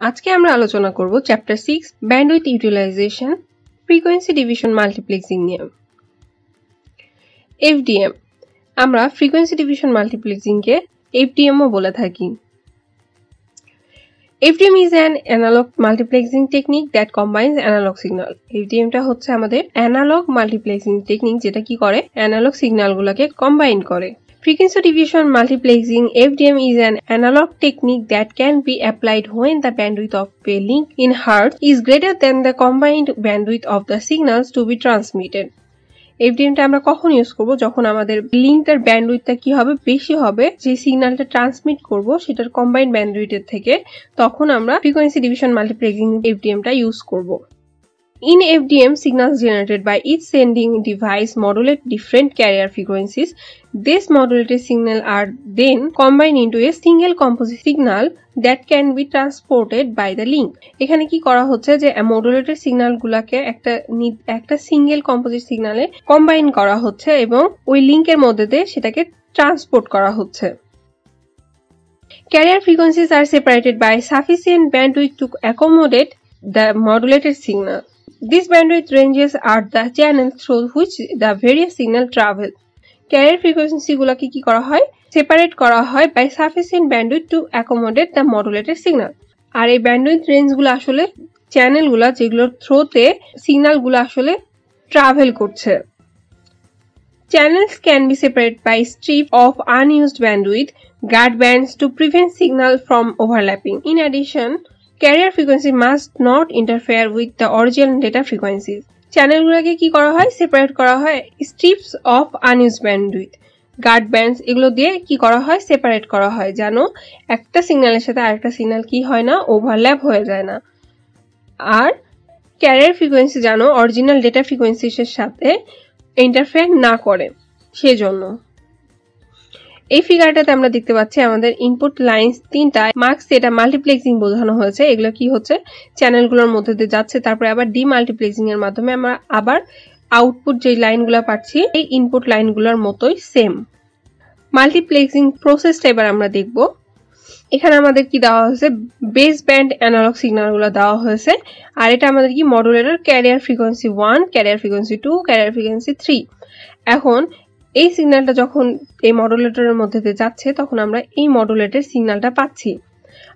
আজকে আমরা আলোচনা করব chapter six, bandwidth utilisation, frequency division multiplexing নিয়ে। এফডিএম আমরা ফ্রিকোয়েন্সি ডিভিশন মাল্টিপ্লেক্সিংকে এফডিএমও বলে থাকি। FDM is an analogue multiplexing technique that combines analogue signal. এফডিএমটা হচ্ছে আমাদের অ্যানালগ মাল্টিপ্লেক্সিং টেকনিক যেটা কি করে? অ্যানালগ সিগন্যালগুলোকে কম্বাইন করে। Frequency division multiplexing FDM is an analog technique that can be applied when the bandwidth of a link in hertz is greater than the combined bandwidth of the signals to be transmitted. এফডিএমটা আমরা কখন use করব যখন আমাদের লিঙ্কটার ব্যান্ডউইথটা কি হবে বেশি হবে যে সিগন্যালটা ট্রান্সমিট করব সেটার কম্বাইন্ড ব্যান্ডউইথের থেকে তখন আমরা ফ্রিকোয়েন্সি ডিভিশন মাল্টিপ্লেক্সিং এফডিএমটা ইউজ করব In FDM, signals generated by each sending device modulate different carrier frequencies. These modulated signals are then combined into a single composite signal that can be transported by the link. এখানে কি করা হচ্ছে যে modulated সিগন্যালগুলোকে একটা একটা single composite সিগনালে combine করা হচ্ছে এবং ওই লিংকের মধ্যে দিয়ে সেটাকে ট্রান্সপোর্ট করা হচ্ছে Carrier frequencies are separated by sufficient bandwidth to accommodate the modulated signal. These bandwidth ranges are the channels through which the various signal travel. Carrier ফ্রিকোয়েন্সিগুলোকে কি করা হয় সেপারেট করা হয় by sufficient bandwidth to accommodate the modulated signal আর এই bandwidth রেঞ্জগুলো আসলে চ্যানেলগুলো যেগুলোর থ্রোতে সিগন্যালগুলো আসলে ট্রাভেল করছে Channels can be separated by strip of unused bandwidth, guard bands to prevent signal from overlapping. In addition, carrier frequency must not interfere with the original data frequencies চ্যানেলগুলোকে কি করা হয়? Separate করা হয় strips of unused bandwidth. Guard bands এগুলো দিয়ে কি করা হয়? সেপারেট করা হয় যেন একটা সিগন্যালের সাথে আরেকটা সিগন্যাল কি হয় না, ওভারল্যাপ হয়ে যায় না। আর ক্যারিয়ার ফ্রিকোয়েন্সি যেন অরিজিনাল ডেটা ফ্রিকোয়েন্সিসের সাথে ইন্টারফেয়ার না করে। সেজন্য এই ফিগারটাতে আমরা দেখতে পাচ্ছি আমাদের ইনপুট লাইন তিনটা। মার্কস এটা মাল্টিপ্লেক্সিং বোঝানো হয়েছে। এগুলো কি হচ্ছে? চ্যানেলগুলোর মধ্যে দিয়ে যাচ্ছে। তারপরে আবার ডি মাল্টিপ্লেক্সিং এর মাধ্যমে আমরা আবার আউটপুট যে লাইনগুলো পাচ্ছি, এই ইনপুট লাইনগুলোর মতোই সেম মাল্টিপ্লেক্সিং প্রসেসটা এবার আমরা দেখব। এখানে আমাদের কি দেওয়া হয়েছে? বেস ব্যান্ড অ্যানালগ সিগন্যালগুলো দেওয়া হয়েছে। আর এটা আমাদের কি modulator carrier frequency one carrier frequency two carrier frequency three এখন এই সিগন্যালটা যখন এই মডুলেটরের মধ্যে দিয়ে যাচ্ছে, তখন আমরা এই মডুলেটের সিগন্যালটা পাচ্ছি।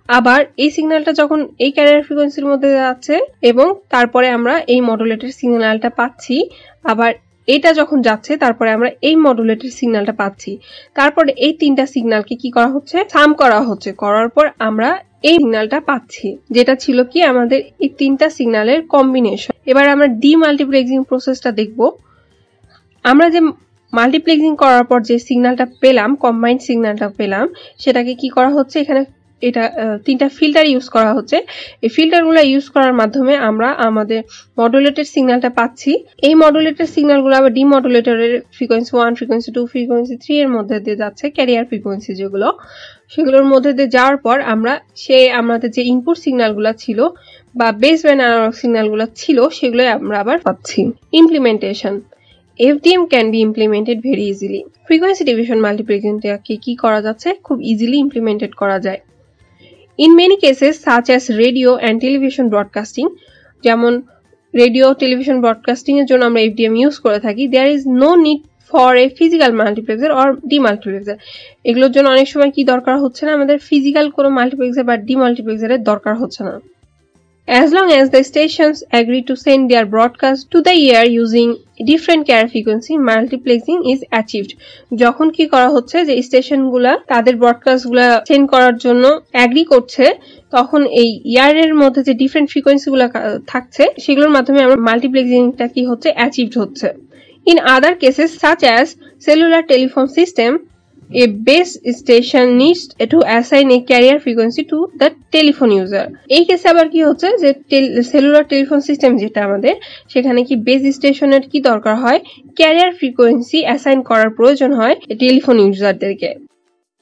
আবার এই সিগন্যালটা যখন এই ক্যারিয়ার ফ্রিকোয়েন্সির মধ্যে যাচ্ছে এবং তারপরে আমরা এই মডুলেটের সিগন্যালটা পাচ্ছি, আবার এটা যখন যাচ্ছে, তারপরে আমরা এই মডুলেটের সিগন্যালটা পাচ্ছি। তারপরে এই তিনটা সিগন্যালকে কি করা হচ্ছে? সাম করা হচ্ছে। করার পর আমরা এই সিগন্যালটা পাচ্ছি, যেটা ছিল কি আমাদের এই তিনটা সিগন্যালের কম্বিনেশন এবার আমরা ডি মাল্টিপ্লেক্সিং প্রসেসটা দেখব। আমরা যে মাল্টিপ্লেক্সিং করার পর যে সিগন্যালটা পেলাম কম্বাইন্ড সিগন্যালটা পেলাম, সেটাকে কি করা হচ্ছে? এখানে এটা তিনটা ফিল্টার ইউজ করা হচ্ছে। এই ফিল্টারগুলো ইউজ করার মাধ্যমে আমরা আমাদের মডুলেটেড সিগন্যালটা পাচ্ছি। এই মডুলেটেড সিগন্যালগুলো আবার ডিমডুলেটরের frequency one frequency two frequency three এর মধ্যে দিয়ে যাচ্ছে ক্যারিয়ার ফ্রিকোয়েন্সি যেগুলো। সেগুলোর মধ্যে দিয়ে যাওয়ার পর আমরা সে, আমাদের যে ইনপুট সিগন্যালগুলো ছিল বা বেস ব্যান্ড অ্যানালগ সিগন্যালগুলো ছিল, সেগুলোই আমরা আবার পাচ্ছি। Implementation FDM can be implemented very easily. Frequency division multiplexingটাকে কি করা যাচ্ছে? খুব ইজিলি ইমপ্লিমেন্টেড করা যায়। In many cases such as radio and television broadcasting যেমন রেডিও টেলিভিশন ব্রডকাস্টিং এর জন্য আমরা এফডিএম ইউজ করে থাকি there is no need for a physical multiplexer or demultiplexer এগুলোর জন্য অনেক সময় কি দরকার হচ্ছে না? আমাদের ফিজিক্যাল কোনো মাল্টিপ্লেক্সার বা ডিমাল্টিপ্লেক্সারের দরকার হচ্ছে না। As long as the stations agree to send their broadcast to the air using different carrier frequency, multiplexing is achieved. যখন কি করা হচ্ছে যে স্টেশনগুলা তাদের ব্রডকাস্টগুলা সেন্ড করার জন্য অ্যাগ্রি করছে, তখন এই ইয়ারের মধ্যে যে ডিফারেন্ট ফ্রিকোয়েন্সিগুলো থাকছে, সেগুলোর মাধ্যমে আমরা মাল্টিপ্লেক্সিংটা কি হচ্ছে অ্যাচিভড হচ্ছে। In other cases such as cellular telephone system A base station needs to assign a carrier frequency to the telephone user. এই কেসে আবার কি হচ্ছে? যে সেলুলার টেলিফোন সিস্টেম যেটা আমাদের, সেখানে কি বেস স্টেশনের কি দরকার হয়? ক্যারিয়ার ফ্রিকোয়েন্সি অ্যাসাইন করার প্রয়োজন হয় টেলিফোন ইউজারদেরকে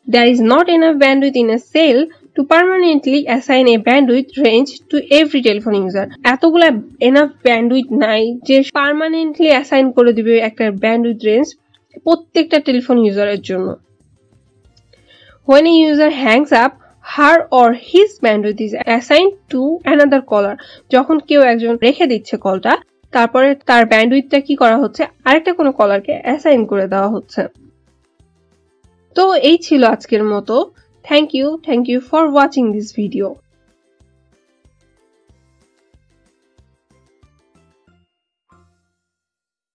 There is not enough bandwidth in a cell to permanently assign a bandwidth range to every telephone user এতগুলা এনাফ ব্যান্ডউইথ নাই যে পার্মানেন্টলি অ্যাসাইন করে দিবে একটা ব্যান্ডউইথ রেঞ্জ প্রত্যেকটা টেলিফোন ইউজারের জন্য। When a user hangs up, her or his bandwidth is assign to another caller যখন কেউ একজন রেখে দিচ্ছে কলটা তারপরে তার ব্যান্ডউইথটা কি করা হচ্ছে? আরেকটা কোনো কলারকে অ্যাসাইন করে দেওয়া হচ্ছে। তো এই ছিল আজকের মতো। Thank you thank you for watching this video